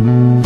Mm-hmm.